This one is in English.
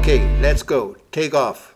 Okay, let's go. Take off.